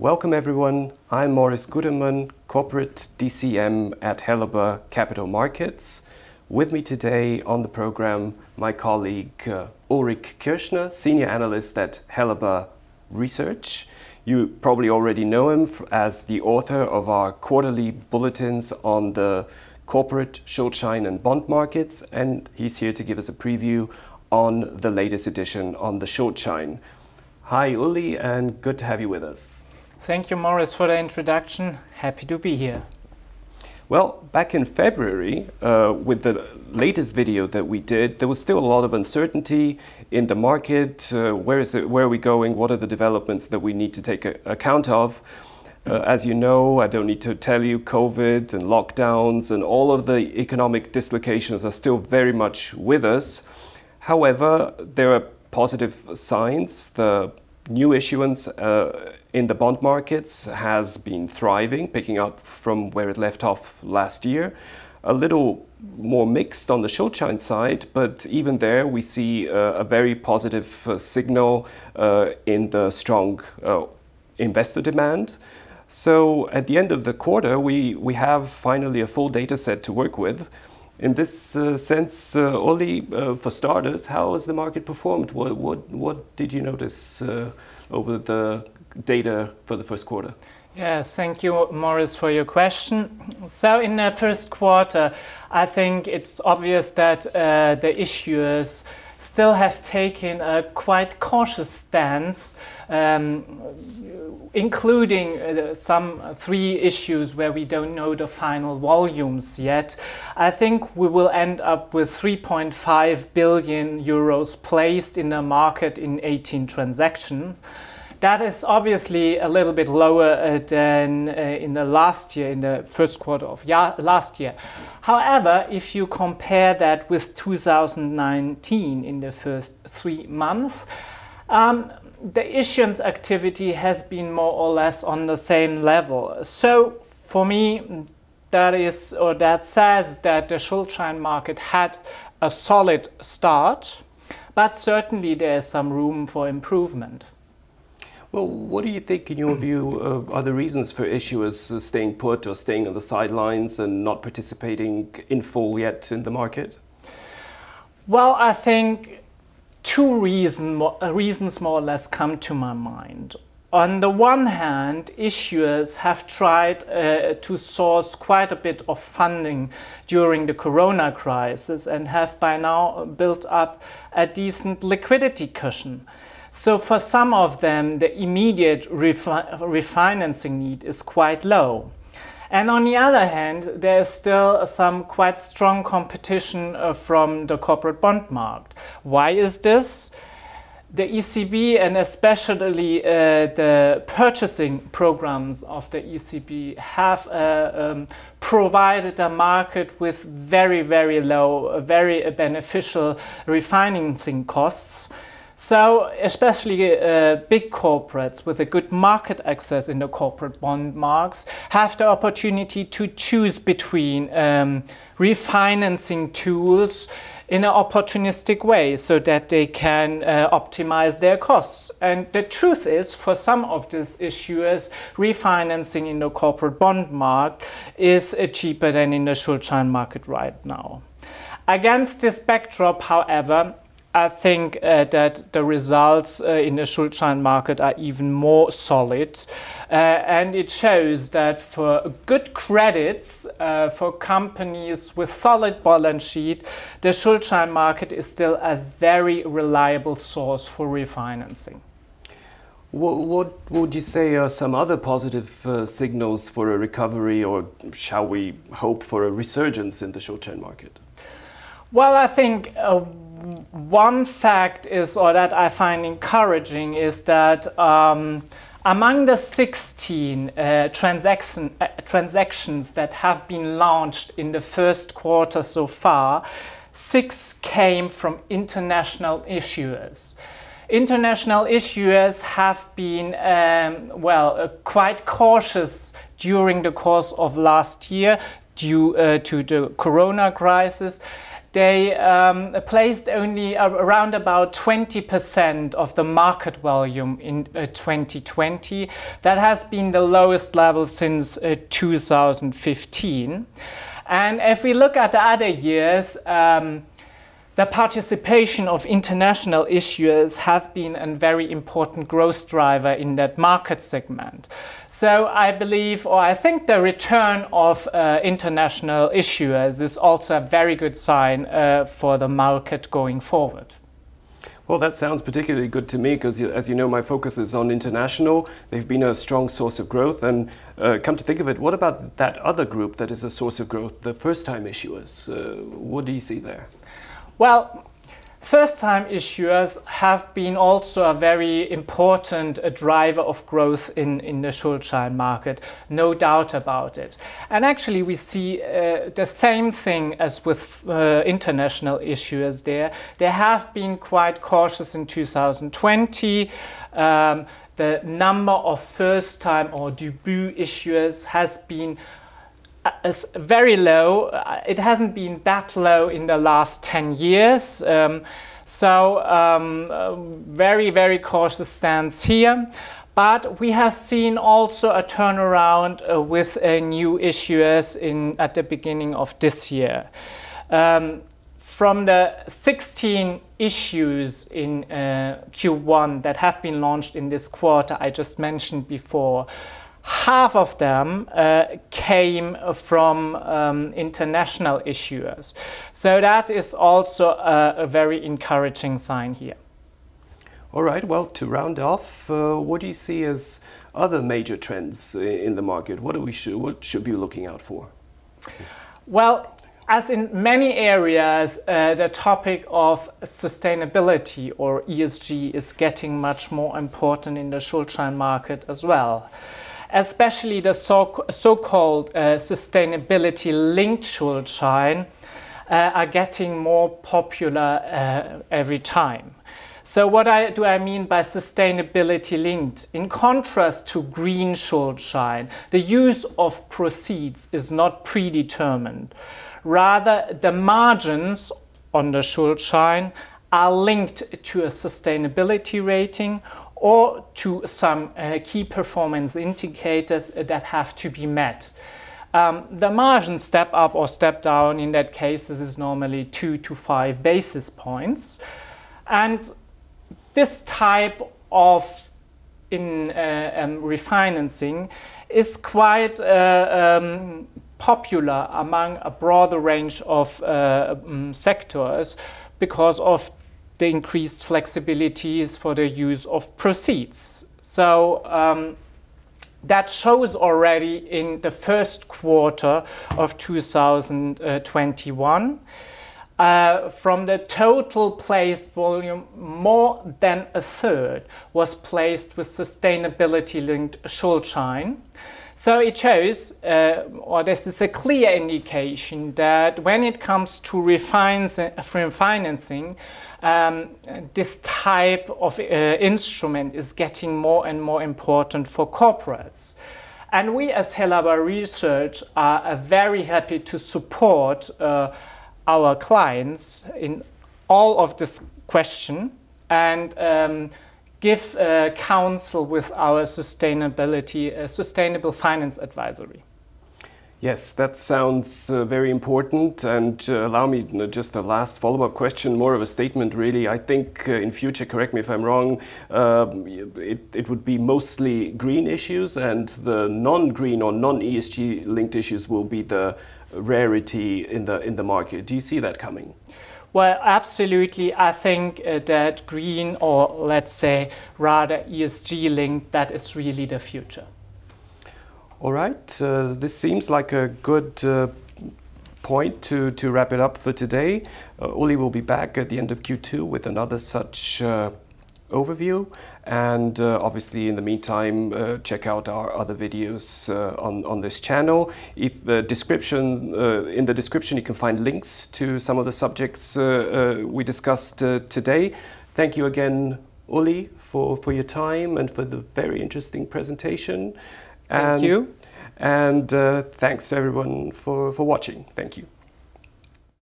Welcome everyone. I'm Morris Gutermann, Corporate DCM at Helaba Capital Markets. With me today on the program, my colleague uh, Ulrich Kirschner, Senior Analyst at Helaba Research. You probably already know him as the author of our quarterly bulletins on the corporate Schuldschein and bond markets, and he's here to give us a preview on the latest edition on the Schuldschein. Hi, Uli, and good to have you with us. Thank you, Morris, for the introduction. Happy to be here. Well, back in February, uh, with the latest video that we did, there was still a lot of uncertainty in the market. Uh, where is it? Where are we going? What are the developments that we need to take a, account of? Uh, as you know, I don't need to tell you, COVID and lockdowns and all of the economic dislocations are still very much with us. However, there are positive signs. The new issuance uh, in the bond markets has been thriving, picking up from where it left off last year. A little more mixed on the Schuldschein side, but even there we see uh, a very positive uh, signal uh, in the strong uh, investor demand. So at the end of the quarter, we, we have finally a full data set to work with. In this uh, sense, uh, Uli, for starters, how has the market performed? What, what, what did you notice over the data for the first quarter? Yes, thank you, Morris, for your question. So, in the first quarter, I think it's obvious that uh, the issuers still have taken a quite cautious stance, um, including uh, some three issues where we don't know the final volumes yet. I think we will end up with 3.5 billion euros placed in the market in 18 transactions. That is obviously a little bit lower uh, than uh, in the last year, in the first quarter of last year. However, if you compare that with 2019 in the first three months, um, the issuance activity has been more or less on the same level. So for me, that is or that says that the Schuldschein market had a solid start, but certainly there is some room for improvement. Well, what do you think, in your view, uh, are the reasons for issuers uh, staying put or staying on the sidelines and not participating in full yet in the market? Well, I think two reason, uh, reasons more or less come to my mind. On the one hand, issuers have tried uh, to source quite a bit of funding during the corona crisis and have by now built up a decent liquidity cushion. So for some of them, the immediate refi refinancing need is quite low. And on the other hand, there is still some quite strong competition uh, from the corporate bond market. Why is this? The ECB and especially uh, the purchasing programs of the ECB have uh, um, provided a market with very, very low, very beneficial refinancing costs so especially uh, big corporates with a good market access in the corporate bond marks have the opportunity to choose between um, refinancing tools in an opportunistic way so that they can uh, optimize their costs. And the truth is, for some of these issuers, refinancing in the corporate bond market is uh, cheaper than in the Schuldschein market right now. Against this backdrop, however, I think uh, that the results uh, in the Schuldschein market are even more solid. Uh, and it shows that for good credits, uh, for companies with solid balance sheet, the Schuldschein market is still a very reliable source for refinancing. What, what would you say are some other positive uh, signals for a recovery, or shall we hope for a resurgence in the Schuldschein market? Well, I think uh, one fact is, or that I find encouraging, is that um, among the 16 uh, transaction, uh, transactions that have been launched in the first quarter so far, six came from international issuers. International issuers have been, um, well, uh, quite cautious during the course of last year due uh, to the corona crisis they um, placed only around about 20% of the market volume in uh, 2020. That has been the lowest level since uh, 2015. And if we look at the other years, um, the participation of international issuers has been a very important growth driver in that market segment. So I believe, or I think the return of uh, international issuers is also a very good sign uh, for the market going forward. Well, that sounds particularly good to me because, as you know, my focus is on international. They've been a strong source of growth. And uh, come to think of it, what about that other group that is a source of growth, the first time issuers? Uh, what do you see there? Well, First-time issuers have been also a very important uh, driver of growth in, in the Schuldschein market, no doubt about it. And actually we see uh, the same thing as with uh, international issuers there. They have been quite cautious in 2020. Um, the number of first-time or debut issuers has been is very low. Uh, it hasn't been that low in the last 10 years. Um, so um, very, very cautious stance here. But we have seen also a turnaround uh, with uh, new issuers in, at the beginning of this year. Um, from the 16 issues in uh, Q1 that have been launched in this quarter I just mentioned before, half of them uh, came from um, international issuers. So that is also a, a, very encouraging sign here. All right, well, to round off, uh, what do you see as other major trends in the market? What, do we should, what should we be looking out for? Well, as in many areas, uh, the topic of sustainability or ESG is getting much more important in the Schuldschein market as well especially the so-called so uh, sustainability-linked Schuldschein uh, are getting more popular uh, every time. So what I, do I mean by sustainability linked? In contrast to green Schuldschein, the use of proceeds is not predetermined. Rather, the margins on the Schuldschein are linked to a sustainability rating or to some uh, key performance indicators that have to be met. Um, the margin step up or step down in that case this is normally two to five basis points. And this type of in uh, um, refinancing is quite uh, um, popular among a broader range of uh, um, sectors because of the increased flexibilities for the use of proceeds. So um, that shows already in the first quarter of 2021. Uh, from the total placed volume, more than a third was placed with sustainability-linked Schuldschein. So it shows, uh, or this is a clear indication that when it comes to refinancing, um, this type of uh, instrument is getting more and more important for corporates. And we as Helaba Research are uh, very happy to support uh, our clients in all of this question and um, give uh, counsel with our sustainability, uh, sustainable finance advisory. Yes, that sounds uh, very important. And uh, allow me uh, just a last follow-up question, more of a statement, really. I think uh, in future, correct me if I'm wrong, um, it, it would be mostly green issues, and the non-green or non-ESG linked issues will be the rarity in the in the market. Do you see that coming? Well, absolutely. I think uh, that green or let's say rather ESG linked, that is really the future. All right, uh, this seems like a good uh, point to, to wrap it up for today. Uh, Uli will be back at the end of Q2 with another such uh, overview. And uh, obviously, in the meantime, uh, check out our other videos uh, on, on this channel. If the description, uh, in the description, you can find links to some of the subjects uh, uh, we discussed today. Thank you again, Uli, for, for your time and for the very interesting presentation. Thank and, you. And thanks to everyone for, for watching. Thank you.